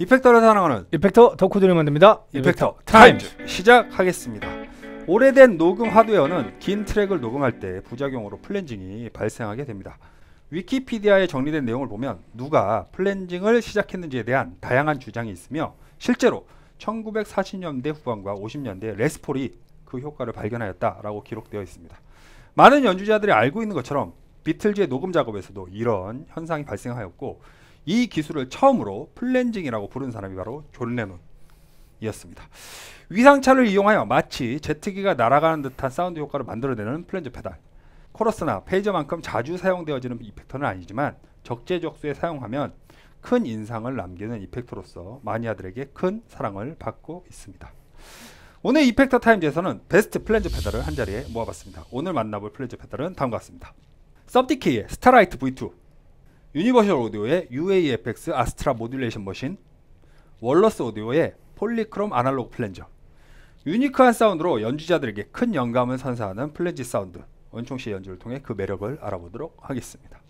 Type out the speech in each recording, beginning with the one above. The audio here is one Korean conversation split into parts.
effector를 사랑하는 effector 덕후들이 만듭니다. Effector Times 시작하겠습니다. 오래된 녹음 하드웨어는 긴 트랙을 녹음할 때 부작용으로 flanging이 발생하게 됩니다. 위키피디아에 정리된 내용을 보면 누가 flanging을 시작했는지에 대한 다양한 주장이 있으며 실제로 1940년대 후반과 50년대 Les Paul이 그 효과를 발견하였다라고 기록되어 있습니다. 많은 연주자들이 알고 있는 것처럼 비틀즈의 녹음 작업에서도 이런 현상이 발생하였고 이 기술을 처음으로 flanging이라고 부른 사람이 바로 존 레논이었습니다. 위상차를 이용하여 마치 제트기가 날아가는 듯한 사운드 효과를 만들어내는 flanger 페달. 코러스나 phaser만큼 자주 사용되어지는 effector는 아니지만 적재적소에 사용하면 큰 인상을 남기는 effector로서 마니아들에게 큰 사랑을 받고 있습니다. 오늘 Effector Times에서는 베스트 flanger 페달을 한 자리에 모아봤습니다. 오늘 만나볼 flanger 페달은 다음과 같습니다. Subdecay의 Starlight V2 Universal Audio의 UAFX Astra Modulation Machine Walrus Audio의 Polychrome Analog Flanger unique한 사운드로 연주자들에게 큰 영감을 선사하는 flange 사운드 은총 씨의 연주를 통해 그 매력을 알아보도록 하겠습니다.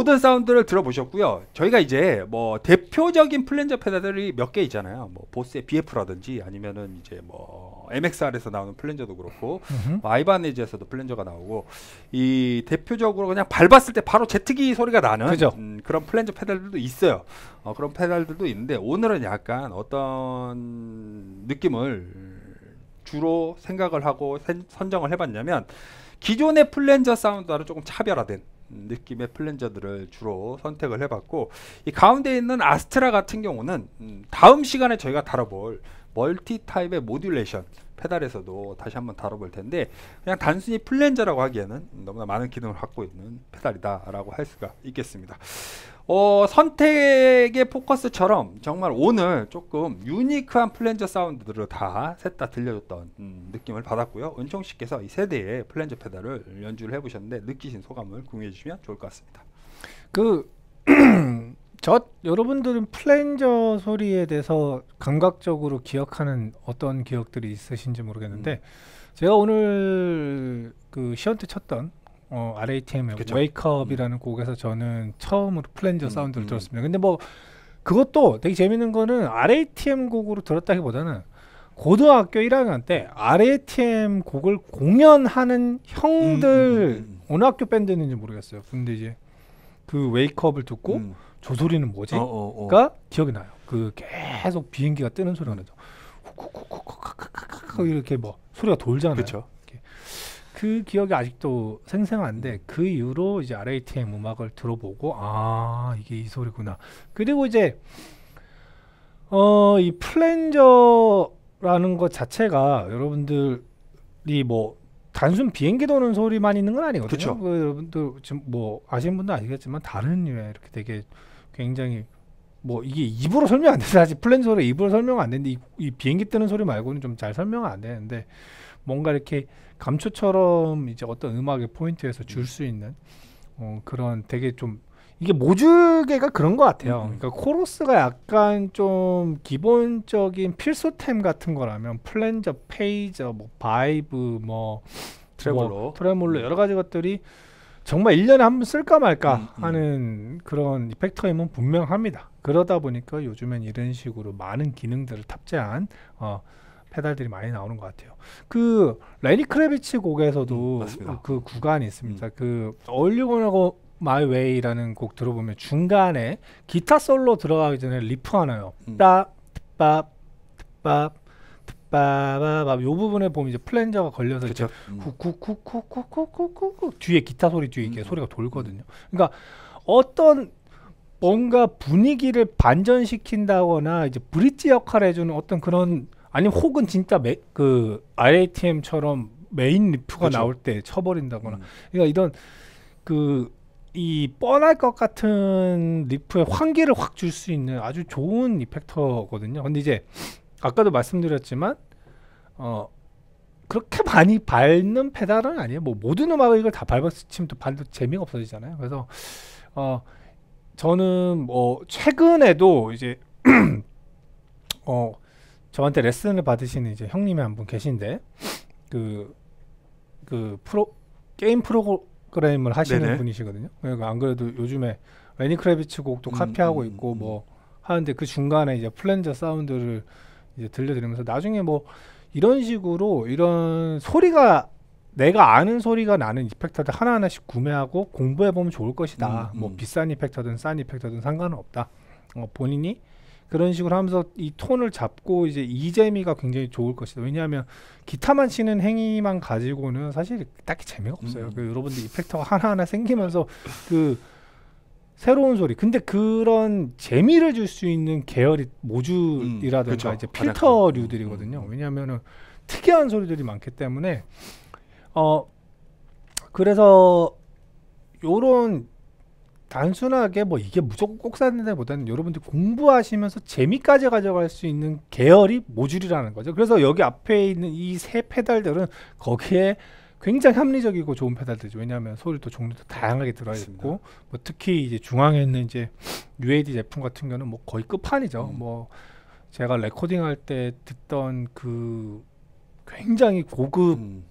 모든 사운드를 들어보셨고요. 저희가 이제 뭐 대표적인 flanger 페달들이 몇 개 있잖아요. 뭐 Boss의 BF라든지 아니면은 이제 뭐 MXR에서 나오는 flanger도 그렇고 뭐 Ibanez에서도 flanger가 나오고 이 대표적으로 그냥 밟았을 때 바로 제트기 소리가 나는. 음, 그런 flanger 페달들도 있어요. 어, 그런 페달들도 있는데 오늘은 약간 어떤 느낌을 주로 생각을 하고 선- 선정을 해봤냐면 기존의 flanger 사운드와는 조금 차별화된 음, 느낌의 flanger들을 주로 선택을 해봤고 이 가운데 있는 Astra 같은 경우는 음, 다음 시간에 저희가 다뤄볼 multi type의 modulation 페달에서도 다시 한번 다뤄볼 텐데 그냥 단순히 flanger라고 하기에는 너무나 많은 기능을 갖고 있는 페달이다라고 할 수가 있겠습니다. 어, 선택의 포커스처럼 정말 오늘 조금 unique한 flanger 사운드들을 다 셋 다 들려줬던 음, 느낌을 받았고요. 은총 씨께서 이 세 대의 flanger 페달을 연주를 해보셨는데 느끼신 소감을 공유해 주시면 좋을 것 같습니다. 그 저 여러분들은 flanger 소리에 대해서 감각적으로 기억하는 어떤 기억들이 있으신지 모르겠는데 음. 제가 오늘 그 시연 때 쳤던 어, RATM의 그쵸. Wake Up이라는 곡에서 저는 처음으로 flanger 음, 사운드를 음. 들었습니다. 근데 뭐 그것도 되게 재밌는 거는 RATM 곡으로 들었다기보다는 고등학교 1학년 때 RATM 곡을 공연하는 형들 음, 음, 음. 어느 학교 밴드였는지 모르겠어요. 근데 이제 그 웨이크업을 듣고 음. 저 소리는 뭐지? 어, 어, 어. 가 기억이 나요. 그 계속 비행기가 뜨는 소리가 나죠. 이렇게 뭐 소리가 돌잖아요. 그쵸. 그 기억이 아직도 생생한데 그 이후로 이제 RATM 음악을 들어보고 아 이게 이 소리구나. 그리고 이제 어 이 플랜저라는 것 자체가 여러분들이 뭐 단순 비행기 도는 소리만 있는 건 아니거든요. 그쵸. 그 여러분들 지금 뭐 아시는 분도 아시겠지만 다른 류에 이렇게 되게 굉장히 뭐 이게 입으로 설명 안 되는 사실 flanger 소리 입으로 설명 안 되는데 이, 이 비행기 뜨는 소리 말고는 좀 잘 설명 안 되는데 뭔가 이렇게 감초처럼 이제 어떤 음악의 포인트에서 줄 수 있는 어, 그런 되게 좀 이게 모듈계가 그런 것 같아요. 음, 음. 그러니까 코러스가 약간 좀 기본적인 필수템 같은 거라면 flanger, phaser, 뭐 vibe, 뭐 트레몰로. 뭐 트레몰로 여러 가지 것들이 정말 1년에 한 번 쓸까 말까 음, 음. 하는 그런 effector임은 분명합니다. 그러다 보니까 요즘엔 이런 식으로 많은 기능들을 탑재한 어, 페달들이 많이 나오는 것 같아요. 그 레니 크래비츠 곡에서도 음. 그 구간이 있습니다. 그 얼리고나고 마이 웨이라는 곡 들어보면 중간에 기타 솔로 들어가기 전에 리프 하나요. 음. 따, 밥, 밥, 빠바밥 요 부분에 보면 이제 flanger가 걸려서 이제 그렇죠. 음. 쿡쿡쿡쿡쿡쿡쿡쿡 뒤에 기타 소리 뒤에 이렇게 음. 소리가 돌거든요. 그러니까 어떤 뭔가 분위기를 반전시킨다거나 이제 브릿지 역할을 해주는 어떤 그런 아니면 혹은 진짜 매, 그 RATM처럼 메인 riff가 그쵸. 나올 때 쳐버린다거나 음. 그러니까 이런 그 이 뻔할 것 같은 riff에 환기를 확 줄 수 있는 아주 좋은 effector거든요. 근데 이제 아까도 말씀드렸지만 어 그렇게 많이 밟는 페달은 아니에요. 뭐 모든 음악을 이걸 다 밟아치면 또 반도 재미가 없어지잖아요. 그래서 어 저는 뭐 최근에도 이제 어 저한테 레슨을 받으시는 이제 형님이 한 분 계신데 그그 프로 게임 프로그램을 하시는 네네. 분이시거든요. 그러니까 안 그래도 요즘에 레니 크레비츠 곡도 음, 카피하고 음, 있고 음. 뭐 하는데 그 중간에 이제 플랜저 사운드를 이제 들려드리면서 나중에 뭐 이런 식으로 이런 소리가 내가 아는 소리가 나는 이펙터들 하나하나씩 구매하고 공부해 보면 좋을 것이다. 음, 뭐 음. 비싼 이펙터든 싼 이펙터든 상관은 없다. 어, 본인이 그런 식으로 하면서 이 톤을 잡고 이제 이 재미가 굉장히 좋을 것이다. 왜냐하면 기타만 치는 행위만 가지고는 사실 딱히 재미가 없어요. 음. 그 여러분들 이펙터가 하나하나 생기면서 그 새로운 소리. 근데 그런 재미를 줄 수 있는 계열이 모듈이라든가 음. 이제 필터류들이거든요. 큰. 음. 왜냐하면은 특이한 소리들이 많기 때문에 어 그래서 요런 단순하게 뭐 이게 무조건 꼭 사는 데보다는 여러분들 공부하시면서 재미까지 가져갈 수 있는 계열이 모듈이라는 거죠. 그래서 여기 앞에 있는 이 세 페달들은 거기에 굉장히 합리적이고 좋은 페달들이죠. 왜냐하면 소리도 종류도 다양하게 들어 맞습니다. 있고 뭐 특히 이제 중앙에 있는 이제 UAD 제품 같은 경우는 뭐 거의 끝판이죠. 음. 뭐 제가 레코딩 할 때 듣던 그 굉장히 고급 음.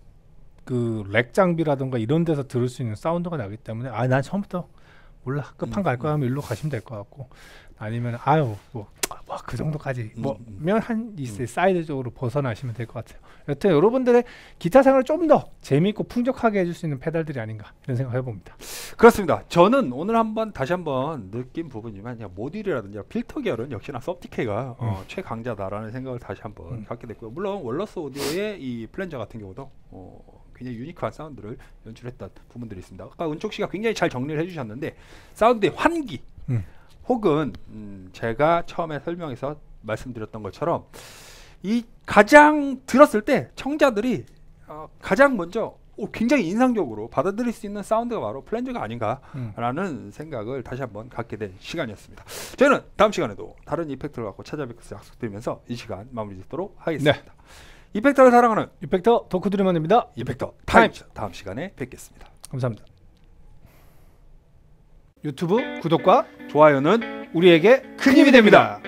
그 rack 장비라던가 이런 데서 들을 수 있는 사운드가 나기 때문에 아 난 처음부터 몰라 끝판 음, 갈 거야 하면 일로 가시면 될 것 같고 아니면 아유 뭐 그 정도까지 음, 뭐면 한 이제 사이드 쪽으로 벗어나시면 될 것 같아요. 여튼 여러분들의 기타 생활을 좀 더 재미있고 풍족하게 해줄 수 있는 페달들이 아닌가 이런 생각 해봅니다. 그렇습니다. 저는 오늘 한번 다시 한번 느낀 부분이지만 그냥 모듈이라든지 필터 계열은 역시나 Subdecay가 어, 최강자다라는 생각을 다시 한번 음. 갖게 갖게 됐고요. 물론 Walrus Audio의 이 flanger 같은 경우도 어, 굉장히 유니크한 사운드를 연출했던 부분들이 있습니다. 아까 은촉 씨가 굉장히 잘 정리를 해주셨는데 사운드의 환기 음. 혹은 음, 제가 처음에 설명해서 말씀드렸던 것처럼 이 가장 들었을 때 청자들이 어, 가장 먼저 오, 굉장히 인상적으로 받아들일 수 있는 사운드가 바로 flanger가 아닌가 음. 라는 생각을 다시 한번 갖게 된 시간이었습니다. 저희는 다음 시간에도 다른 effector를 갖고 것을 약속드리면서 이 시간 마무리 짓도록 하겠습니다. 네. effector를 사랑하는 effector 덕후 드리먼입니다. Effector Times 다음 시간에 뵙겠습니다. 감사합니다. 유튜브 구독과 좋아요는 우리에게 큰 힘이 됩니다.